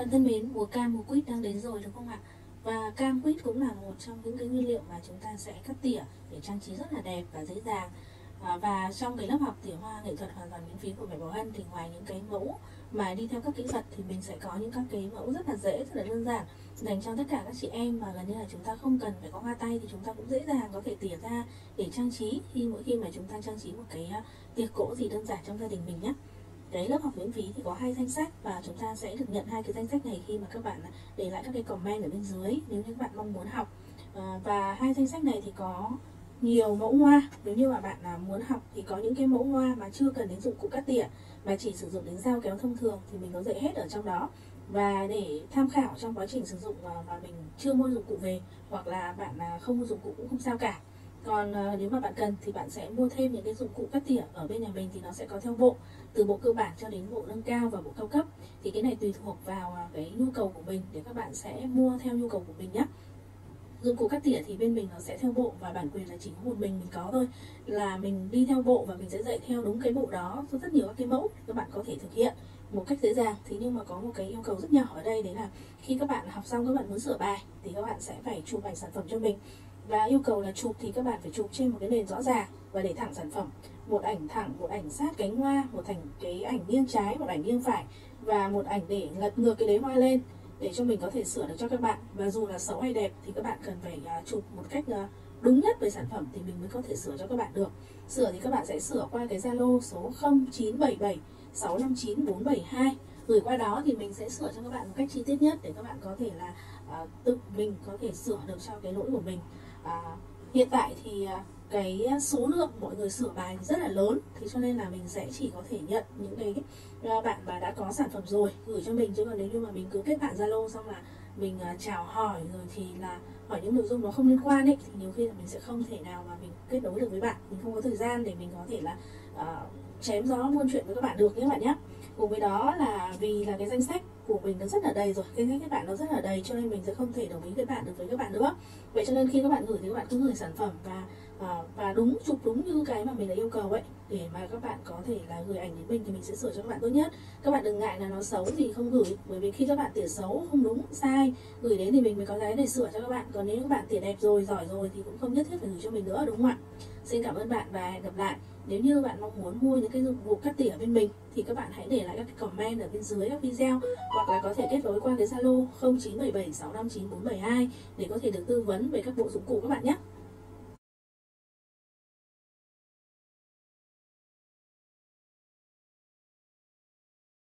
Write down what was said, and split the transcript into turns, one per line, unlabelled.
Bạn thân mến, mùa cam, mùa quýt đang đến rồi đúng không ạ? Và cam quýt cũng là một trong những cái nguyên liệu mà chúng ta sẽ cắt tỉa để trang trí rất là đẹp và dễ dàng. À, và trong cái lớp học tỉa hoa nghệ thuật hoàn toàn miễn phí của mẹ Bảo Hân thì ngoài những cái mẫu mà đi theo các kỹ thuật thì mình sẽ có những các cái mẫu rất là dễ, rất là đơn giản dành cho tất cả các chị em mà gần như là chúng ta không cần phải có hoa tay thì chúng ta cũng dễ dàng có thể tỉa ra để trang trí khi mỗi khi mà chúng ta trang trí một cái à, tiệc cỗ gì đơn giản trong gia đình mình nhé cái lớp học miễn phí thì có hai danh sách và chúng ta sẽ được nhận hai cái danh sách này khi mà các bạn à, để lại các cái comment ở bên dưới nếu như các bạn mong muốn học. À, và hai danh sách này thì có nhiều mẫu hoa. Nếu như mà bạn à, muốn học thì có những cái mẫu hoa mà chưa cần đến dụng cụ cắt tỉa mà chỉ sử dụng đến dao kéo thông thường thì mình có dạy hết ở trong đó. Và để tham khảo trong quá trình sử dụng à, mà mình chưa mua dụng cụ về hoặc là bạn không mua dụng cụ cũng không sao cả còn uh, nếu mà bạn cần thì bạn sẽ mua thêm những cái dụng cụ cắt tỉa ở bên nhà mình thì nó sẽ có theo bộ từ bộ cơ bản cho đến bộ nâng cao và bộ cao cấp. Thì cái này tùy thuộc vào à, cái nhu cầu của mình để các bạn sẽ mua theo nhu cầu của mình nhé dụng cụ cắt tỉa thì bên mình nó sẽ theo bộ và bản quyền là chỉ có một mình mình có thôi. Là mình đi theo bộ và mình sẽ dạy theo đúng cái bộ đó có rất nhiều các cái mẫu các bạn có thể thực hiện một cách dễ dàng. Thế nhưng mà có một cái yêu cầu rất nhỏ ở đây đấy là khi các bạn học xong các bạn muốn sửa bài thì các bạn sẽ phải chụp ảnh sản phẩm cho mình và yêu cầu là chụp thì các bạn phải chụp trên một cái nền rõ ràng và để thẳng sản phẩm. Một ảnh thẳng một ảnh sát cánh hoa một thành cái ảnh nghiêng trái một ảnh nghiêng phải và một ảnh để lật ngược cái đế hoa lên để cho mình có thể sửa được cho các bạn. Và dù là xấu hay đẹp thì các bạn cần phải uh, chụp một cách uh, đúng nhất về sản phẩm thì mình mới có thể sửa cho các bạn được. Sửa thì các bạn sẽ sửa qua cái zalo số 0977 659 472 gửi qua đó thì mình sẽ sửa cho các bạn một cách chi tiết nhất để các bạn có thể là uh, tự mình có thể sửa được cho cái lỗi của mình. À, hiện tại thì à, cái số lượng mọi người sửa bài rất là lớn thế cho nên là mình sẽ chỉ có thể nhận những cái à, bạn mà đã có sản phẩm rồi gửi cho mình chứ còn nếu như mà mình cứ kết bạn zalo xong là mình chào hỏi rồi thì là hỏi những nội dung nó không liên quan ấy thì nhiều khi là mình sẽ không thể nào mà mình kết nối được với bạn. Mình không có thời gian để mình có thể là uh, chém gió buôn chuyện với các bạn được nhé bạn nhé cùng với đó là vì là cái danh sách của mình nó rất là đầy rồi, cái các bạn nó rất là đầy, cho nên mình sẽ không thể đồng ý với bạn được với các bạn nữa. Vậy cho nên khi các bạn gửi thì các bạn cứ gửi sản phẩm và à, và đúng chụp đúng như cái mà mình đã yêu cầu ấy để mà các bạn có thể là gửi ảnh đến mình thì mình sẽ sửa cho các bạn tốt nhất. Các bạn đừng ngại là nó xấu thì không gửi bởi vì khi các bạn tỉa xấu không đúng sai gửi đến thì mình mới có cái để sửa cho các bạn. Còn nếu các bạn tỉa đẹp rồi giỏi rồi thì cũng không nhất thiết phải gửi cho mình nữa đúng không ạ? Xin cảm ơn bạn và hẹn gặp lại. Nếu như bạn mong muốn mua những cái dụng cụ cắt tỉa bên mình thì các bạn hãy để lại các cái comment ở bên dưới các video hoặc là có thể kết nối qua cái Zalo 0977 659 472 để có thể được tư vấn về các bộ dụng cụ các bạn nhé.